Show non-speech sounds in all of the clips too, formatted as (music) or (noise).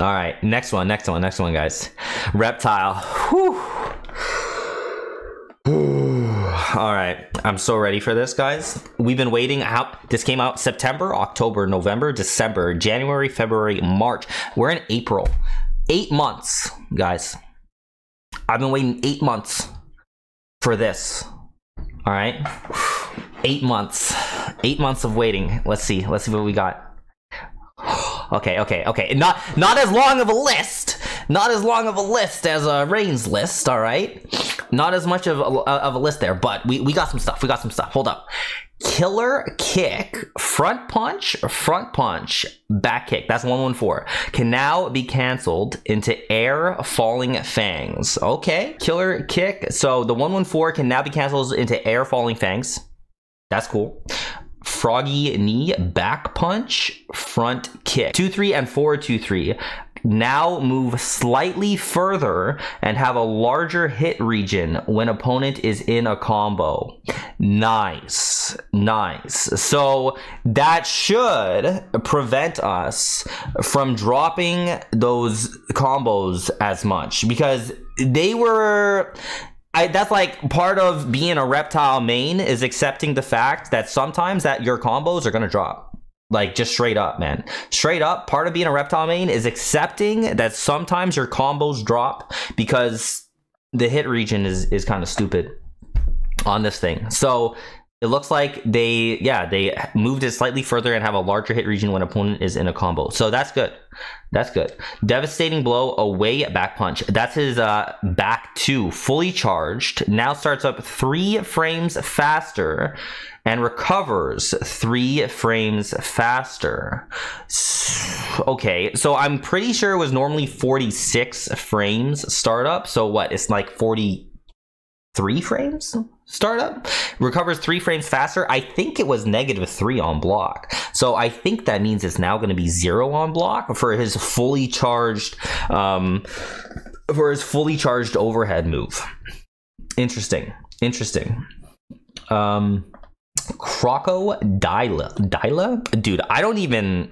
All right, next one, next one, next one, guys. Reptile. Whew. (sighs) All right, I'm so ready for this, guys. We've been waiting out. This came out September, October, November, December, January, February, March. We're in April. Eight months, guys. I've been waiting eight months for this. All right, eight months. Eight months of waiting. Let's see. Let's see what we got. Okay, okay, okay. Not not as long of a list. Not as long of a list as uh, a Rain's list. All right. Not as much of a, uh, of a list there, but we we got some stuff. We got some stuff. Hold up. Killer kick, front punch, front punch, back kick. That's 114. Can now be canceled into air falling fangs. Okay. Killer kick. So the 114 can now be canceled into air falling fangs. That's cool. Froggy knee, back punch, front kick. 2 3 and 4 2 3. Now move slightly further and have a larger hit region when opponent is in a combo. Nice. Nice. So that should prevent us from dropping those combos as much because they were I, that's like part of being a reptile main is accepting the fact that sometimes that your combos are gonna drop. Like just straight up, man. Straight up, part of being a reptile main is accepting that sometimes your combos drop because the hit region is is kind of stupid on this thing. So it looks like they, yeah, they moved it slightly further and have a larger hit region when opponent is in a combo. So that's good. That's good. Devastating blow away back punch. That's his uh, back two, fully charged. Now starts up three frames faster and recovers three frames faster. Okay, so I'm pretty sure it was normally 46 frames startup. So what? It's like 43 frames? Startup recovers three frames faster. I think it was negative three on block. So i think that means it's now going to be zero on block for his fully charged um for his fully charged overhead move. Interesting. Interesting. Um crocodile Dyla? dude i don't even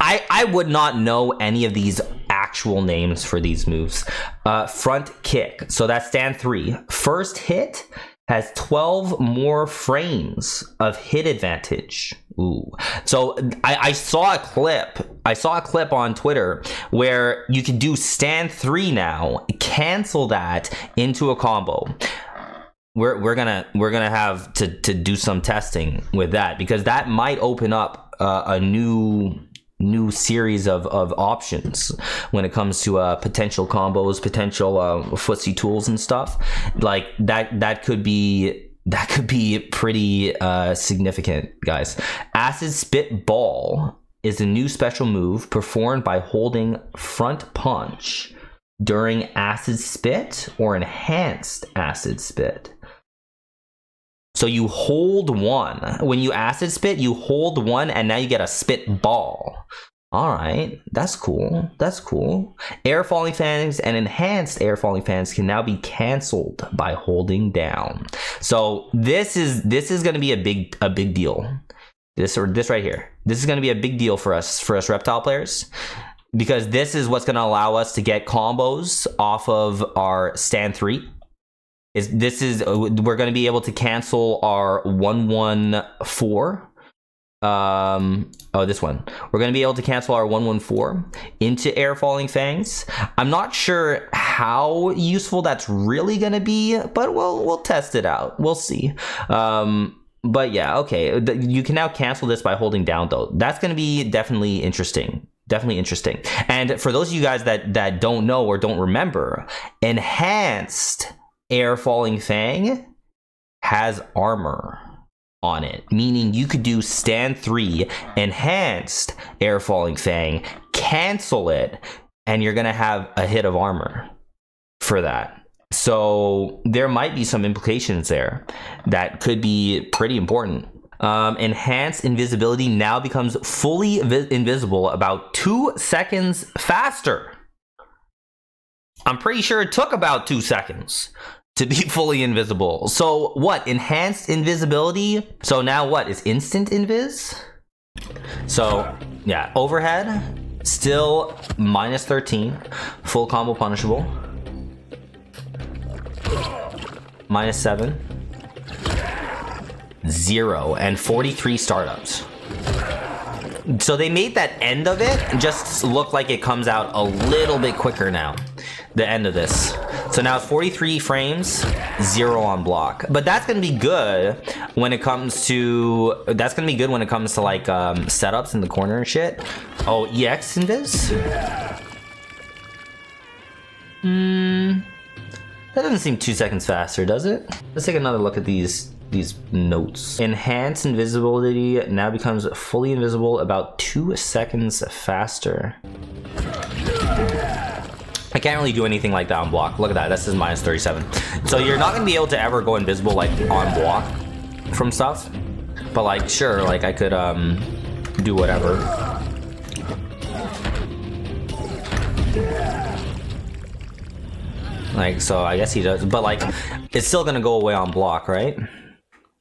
i i would not know any of these actual names for these moves. Uh front kick. So that's stand three. First hit has 12 more frames of hit advantage. Ooh. So I, I, saw a clip. I saw a clip on Twitter where you can do stand three now, cancel that into a combo. We're, we're gonna we're gonna have to, to do some testing with that because that might open up uh, a new new series of, of options when it comes to uh, potential combos, potential uh, footsie tools and stuff. Like that that could be that could be pretty uh, significant, guys. Acid Spit Ball is a new special move performed by holding front punch during acid spit or enhanced acid spit. So you hold one. When you acid spit, you hold one and now you get a spit ball. All right, that's cool. That's cool. Air falling fangs and enhanced air falling fangs can now be canceled by holding down. So this is this is going to be a big a big deal. This or this right here. This is going to be a big deal for us for us reptile players because this is what's going to allow us to get combos off of our stand 3 is this is uh, we're going to be able to cancel our 114 um oh this one. We're going to be able to cancel our 114 into air falling fangs. I'm not sure how useful that's really going to be but we'll we'll test it out. We'll see. Um but yeah okay. You can now cancel this by holding down though. That's going to be definitely interesting. Definitely interesting. And for those of you guys that that don't know or don't remember enhanced Air Falling Fang has armor on it, meaning you could do stand three, enhanced Air Falling Fang, cancel it, and you're gonna have a hit of armor for that. So there might be some implications there that could be pretty important. Um, enhanced invisibility now becomes fully invisible about two seconds faster. I'm pretty sure it took about two seconds to be (laughs) fully invisible. So what? Enhanced invisibility. So now what is instant invis? So yeah, overhead, Still minus 13. Full combo punishable. Minus 7. Zero. And 43 startups. So they made that end of it just look like it comes out a little bit quicker now. The end of this. So now it's 43 frames, zero on block. But that's gonna be good when it comes to that's gonna be good when it comes to like um, setups in the corner and shit. Oh, EX invis? Hmm. That doesn't seem two seconds faster, does it? Let's take another look at these these notes. Enhanced invisibility now becomes fully invisible about two seconds faster. I can't really do anything like that on block. Look at that, this is minus 37. So you're not gonna be able to ever go invisible like on block from stuff. But like, sure, like I could um, do whatever. Like, so I guess he does, but like, it's still gonna go away on block, right?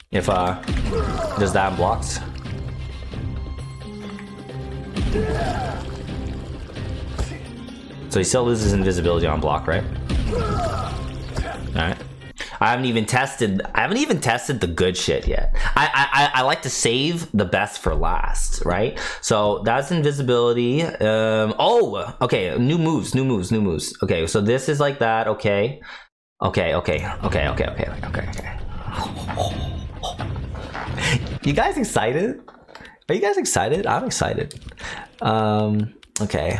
If, uh, does that blocks? So he still loses invisibility on block, right? Alright. I haven't even tested I haven't even tested the good shit yet. I, I I like to save the best for last, right? So that's invisibility. Um oh okay, new moves, new moves, new moves. Okay, so this is like that, okay. Okay, okay, okay, okay, okay, okay, okay. You guys excited? Are you guys excited? I'm excited. Um okay.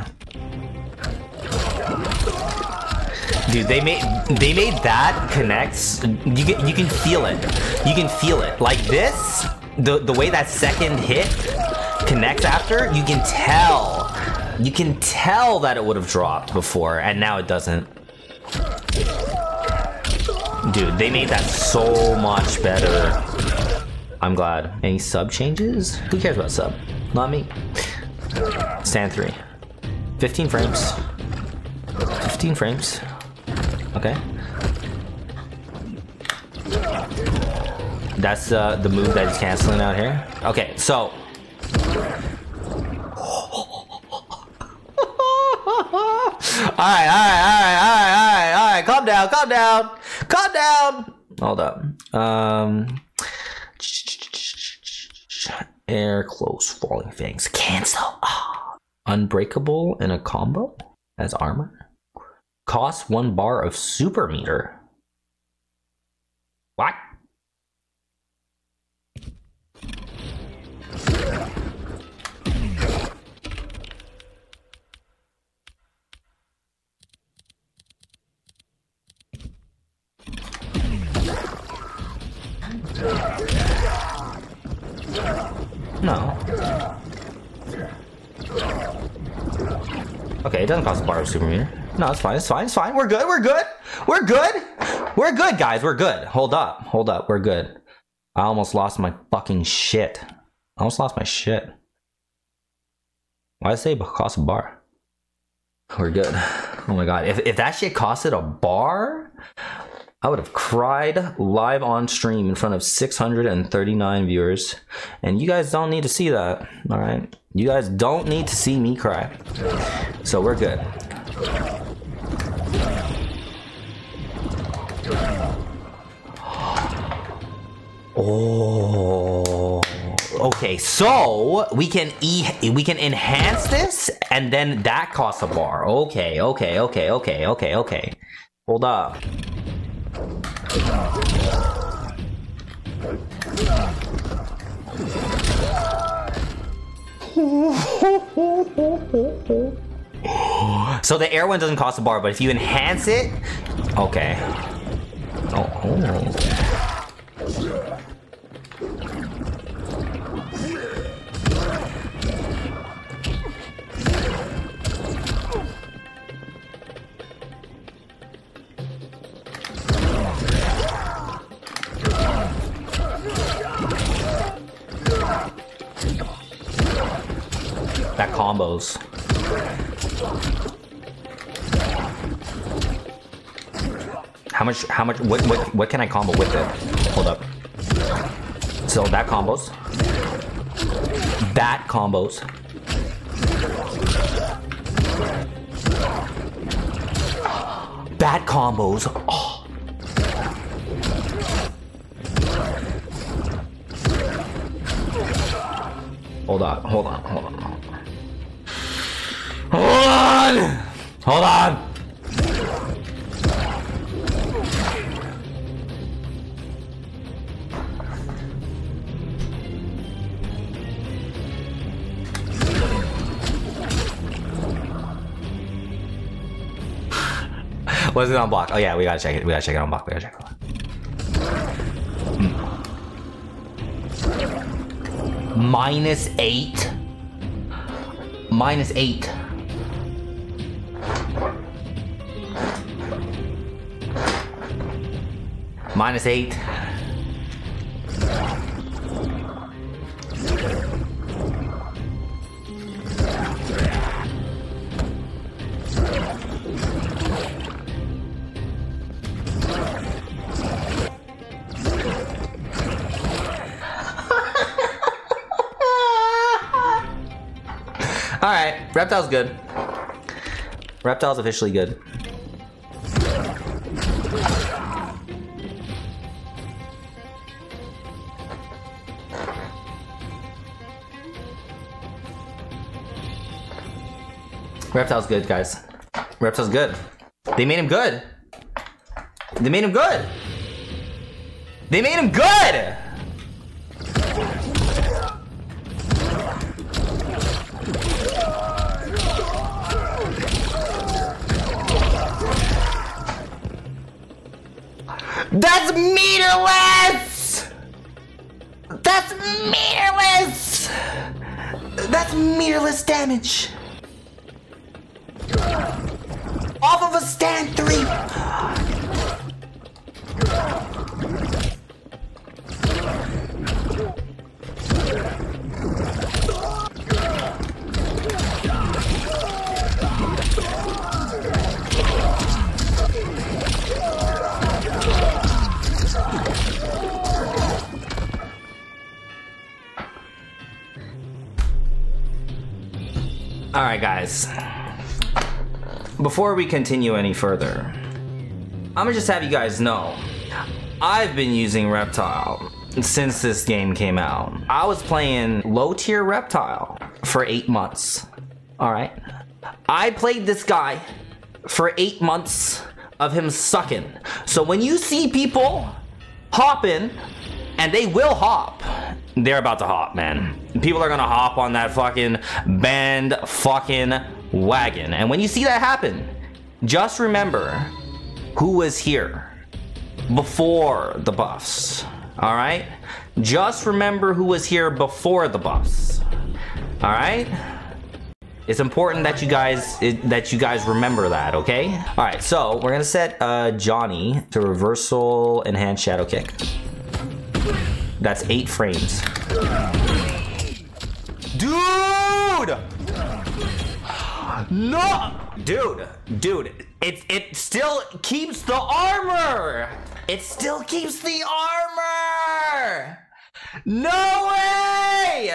Dude, they made they made that connects. You can you can feel it. You can feel it. Like this, the the way that second hit connects after, you can tell. You can tell that it would have dropped before, and now it doesn't. Dude, they made that so much better. I'm glad. Any sub changes? Who cares about sub? Not me. Stand three. 15 frames. 15 frames. Okay. That's uh, the move that he's canceling out here. Okay, so. (laughs) alright, alright, alright, alright, alright, alright. Calm down, calm down, calm down. Hold up. Um. Air close falling fangs. Cancel. Ah. Unbreakable in a combo as armor. Costs one bar of super meter. What? No. Okay, it doesn't cost a bar of super meter. No, it's fine. It's fine. It's fine. We're good. We're good. We're good. We're good, guys. We're good. Hold up. Hold up. We're good. I almost lost my fucking shit. I almost lost my shit. Why did I say cost a bar? We're good. Oh my god. If, if that shit costed a bar, I would have cried live on stream in front of 639 viewers. And you guys don't need to see that. All right. You guys don't need to see me cry. So we're good. Okay, so we can e we can enhance this and then that costs a bar. Okay, okay, okay, okay, okay, okay. Hold up. so the air one doesn't cost a bar, but if you enhance it, okay. Oh, oh. How much, how much, what, what, what can I combo with it? Hold up. So that combos. That combos. That combos. Oh. Hold on, hold on, hold on. Hold on! Hold on! Was it on block? Oh yeah, we gotta check it. We gotta check it on block. We gotta check it block. Hmm. Minus eight. Minus eight. Minus eight. (laughs) All right, reptile's good. Reptile's officially good. Reptile's good, guys. Reptile's good. They made him good. They made him good. They made him good. That's meterless! That's meterless! That's meterless damage. Off of a stand three. All right, guys. Before we continue any further, I'm gonna just have you guys know I've been using Reptile since this game came out. I was playing low tier Reptile for eight months. All right. I played this guy for eight months of him sucking. So when you see people hopping, and they will hop, they're about to hop, man. People are gonna hop on that fucking band fucking wagon. And when you see that happen, just remember who was here before the buffs. All right? Just remember who was here before the buffs. All right? It's important that you guys that you guys remember that, okay? All right, so we're gonna set uh, Johnny to reversal enhanced shadow kick. That's eight frames. Dude! No! Dude, dude, it, it still keeps the armor! It still keeps the armor! No way!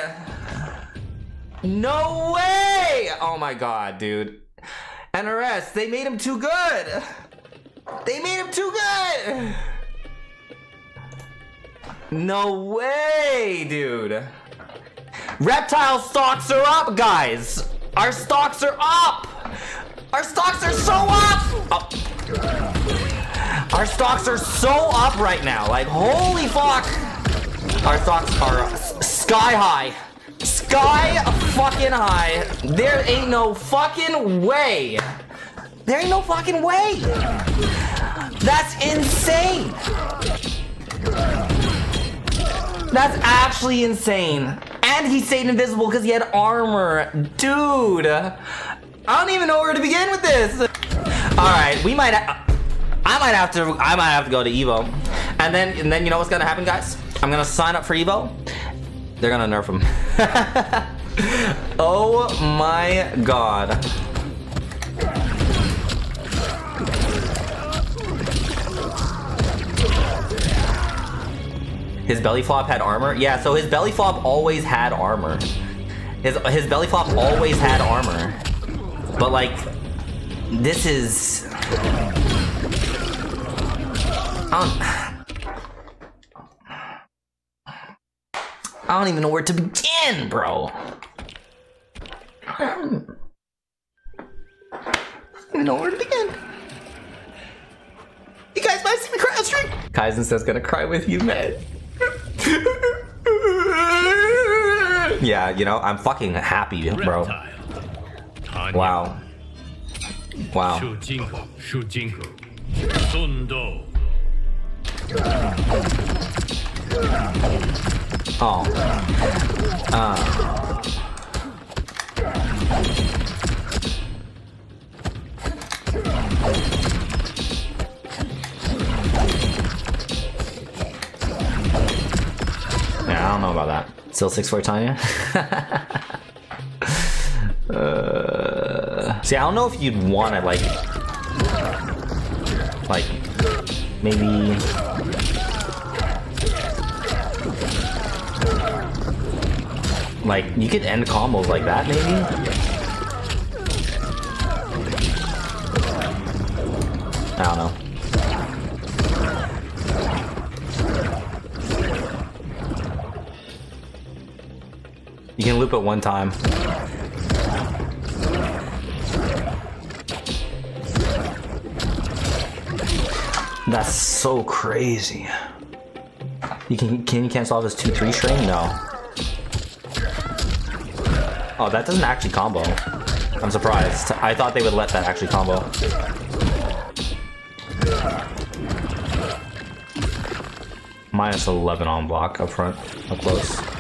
No way! Oh my god, dude. NRS, they made him too good! They made him too good! No way, dude. Reptile stocks are up, guys. Our stocks are up. Our stocks are so up. Oh. Our stocks are so up right now. Like, holy fuck. Our stocks are sky high. Sky fucking high. There ain't no fucking way. There ain't no fucking way. That's insane. That's actually insane. And he stayed invisible because he had armor. Dude. I don't even know where to begin with this. Alright, we might I might have to I might have to go to Evo. And then and then you know what's gonna happen, guys? I'm gonna sign up for Evo. They're gonna nerf him. (laughs) oh my god. His belly flop had armor? Yeah, so his belly flop always had armor. His, his belly flop always had armor. But like, this is... I don't, I don't even know where to begin, bro. I don't even know where to begin. You guys might see me cry on stream. Kaizen says gonna cry with you, man yeah, you know, I'm fucking happy, bro. Wow. Wow. Oh. Uh. Don't know about that. Still six four Tanya. (laughs) uh, see, I don't know if you'd want to like, like, maybe. Like, you could end combos like that, maybe? I don't know. Loop it one time. That's so crazy. You can can you cancel this two three string? No. Oh, that doesn't actually combo. I'm surprised. I thought they would let that actually combo. Minus 11 on block up front, up close.